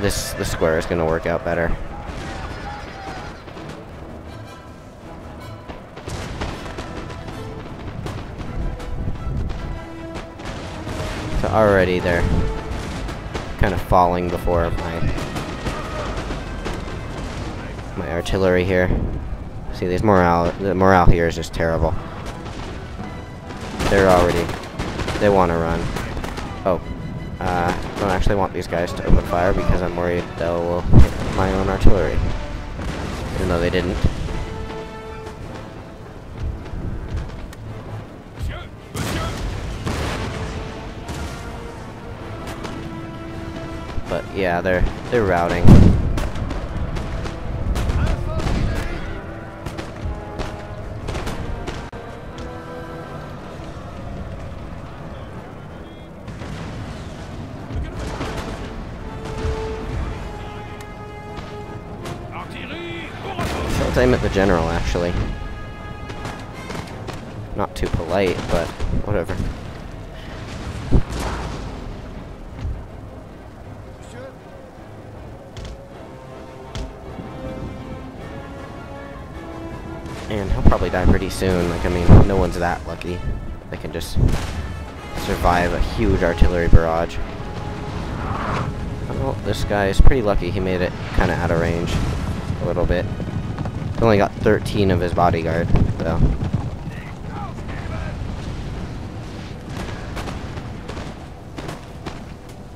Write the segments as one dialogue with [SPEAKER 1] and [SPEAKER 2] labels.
[SPEAKER 1] this the square is going to work out better. So already they're kind of falling before my my artillery here. See, these morale the morale here is just terrible. They're already they want to run. Oh, uh, don't actually want these guys to open fire because I'm worried they'll hit my own artillery, even though they didn't. But yeah, they're they're routing. Aim at the general, actually. Not too polite, but whatever. And he'll probably die pretty soon. Like, I mean, no one's that lucky. They can just survive a huge artillery barrage. Well, this guy is pretty lucky. He made it kind of out of range a little bit. He only got 13 of his bodyguard, though.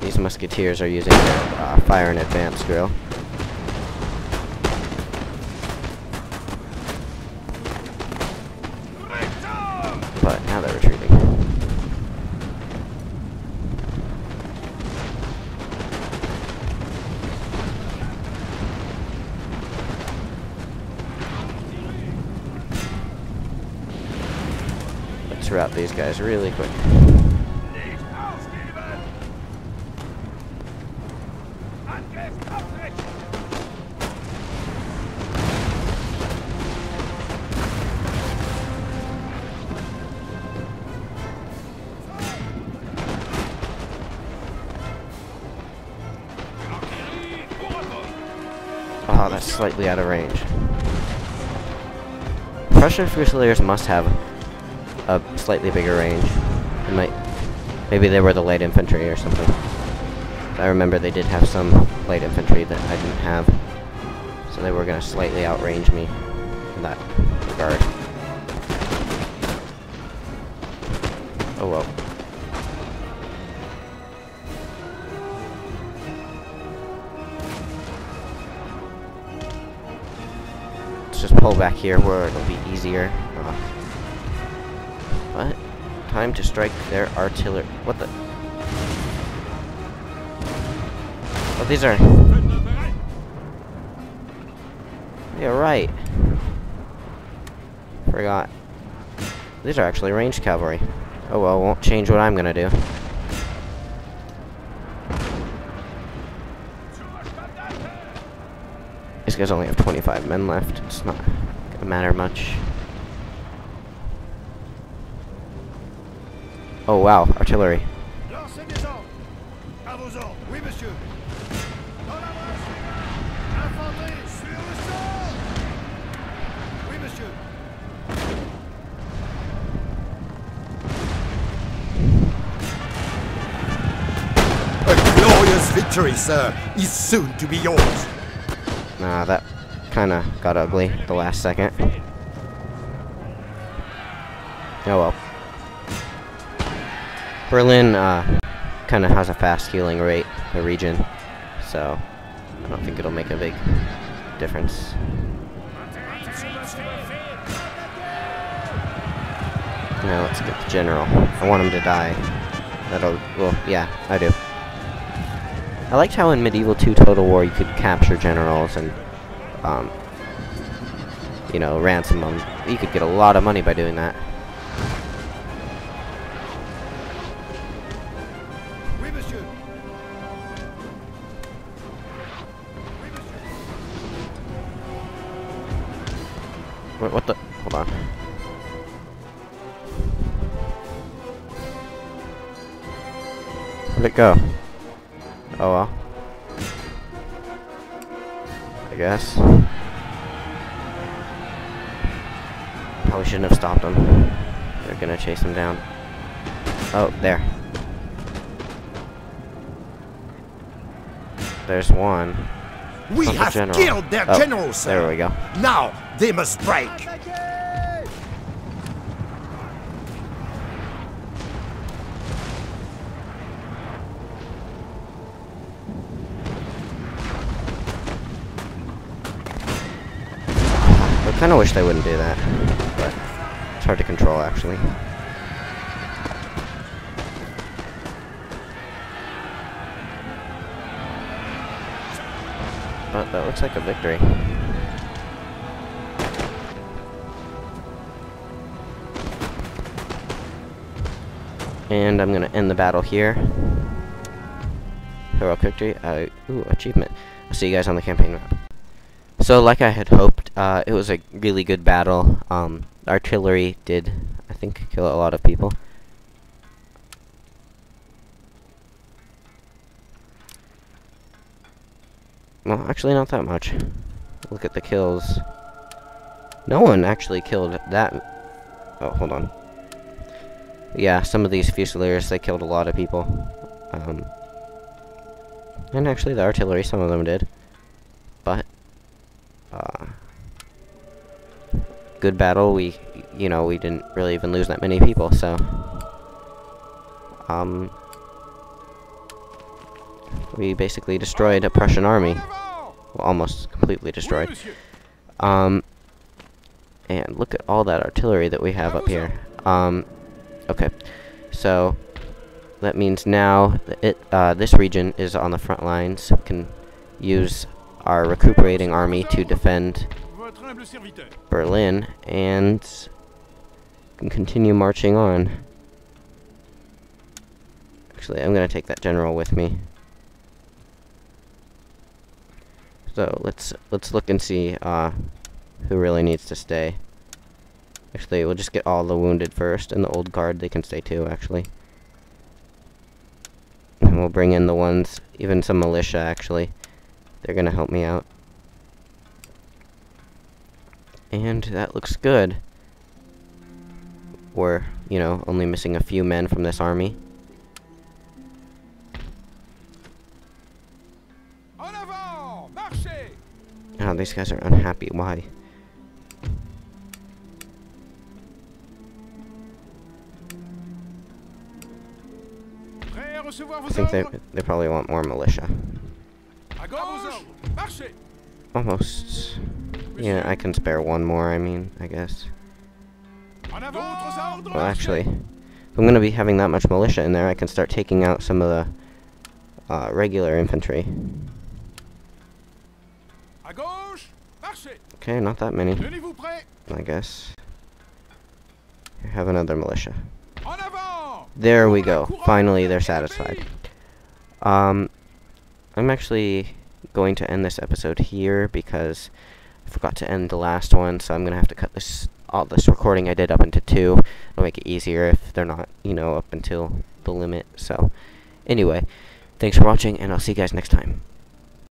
[SPEAKER 1] These musketeers are using their uh, fire in advance drill. These guys really quick. Oh, that's slightly out of range. Prussian Fusiliers must have slightly bigger range. It might, maybe they were the light infantry or something. I remember they did have some light infantry that I didn't have, so they were gonna slightly outrange me in that regard. Oh well. Let's just pull back here where it'll be easier. Uh, what? Time to strike their artillery. What the? Oh, these are. Yeah, right. Forgot. These are actually ranged cavalry. Oh well, won't change what I'm gonna do. These guys only have 25 men left. It's not gonna matter much. Oh,
[SPEAKER 2] monsieur
[SPEAKER 3] A glorious victory, sir, is soon to be yours.
[SPEAKER 1] Nah, that kind of got ugly the last second. Oh well. Berlin uh, kind of has a fast healing rate, the region, so I don't think it'll make a big difference. Now let's get the general. I want him to die. That'll, well, yeah, I do. I liked how in Medieval 2 Total War you could capture generals and, um, you know, ransom them. You could get a lot of money by doing that. What, what the? Hold on. Where'd it go? Oh well. I guess. Probably shouldn't have stopped them. They're gonna chase him down. Oh, there. There's one.
[SPEAKER 3] We have
[SPEAKER 1] general.
[SPEAKER 3] killed their
[SPEAKER 1] Oh,
[SPEAKER 3] general, sir.
[SPEAKER 1] There we go.
[SPEAKER 3] Now they must break.
[SPEAKER 1] I kind of wish they wouldn't do that, but it's hard to control actually. But that looks like a victory. And I'm gonna end the battle here. Heroic victory. Uh, ooh, achievement. I'll see you guys on the campaign map. So, like I had hoped, uh, it was a really good battle. Um, artillery did, I think, kill a lot of people. Well, actually, not that much. Look at the kills. No one actually killed that. Oh, hold on. Yeah, some of these Fusiliers, they killed a lot of people. Um, and actually, the artillery, some of them did. But, uh, good battle. We, you know, we didn't really even lose that many people, so. Um, we basically destroyed a Prussian army. Well, almost completely destroyed. Um, and look at all that artillery that we have up here. Um, okay, so that means now it uh, this region is on the front lines. We can use our recuperating army to defend. Berlin and continue marching on. Actually, I'm gonna take that general with me. So let's let's look and see uh, who really needs to stay. Actually, we'll just get all the wounded first, and the old guard they can stay too. Actually, and we'll bring in the ones, even some militia. Actually, they're gonna help me out. And that looks good. We're, you know, only missing a few men from this army. Oh, these guys are unhappy. Why? I
[SPEAKER 2] vos
[SPEAKER 1] think they
[SPEAKER 2] ordres
[SPEAKER 1] they probably want more militia.
[SPEAKER 2] À gauche Marchez
[SPEAKER 1] Almost. Yeah, I can spare one more. I mean, I guess.
[SPEAKER 2] En avant D'autres ordres
[SPEAKER 1] Well, actually, if I'm gonna be having that much militia in there, I can start taking out some of the uh, regular infantry.
[SPEAKER 2] À gauche Marchez
[SPEAKER 1] Okay, not that many, I guess. Here, have another militia. There we go. Finally, they're satisfied. Um, I'm actually going to end this episode here because I forgot to end the last one, so I'm gonna have to cut this all this recording I did up into two. It'll make it easier if they're not, you know, up until the limit. So, anyway, thanks for watching, and I'll see you guys next time.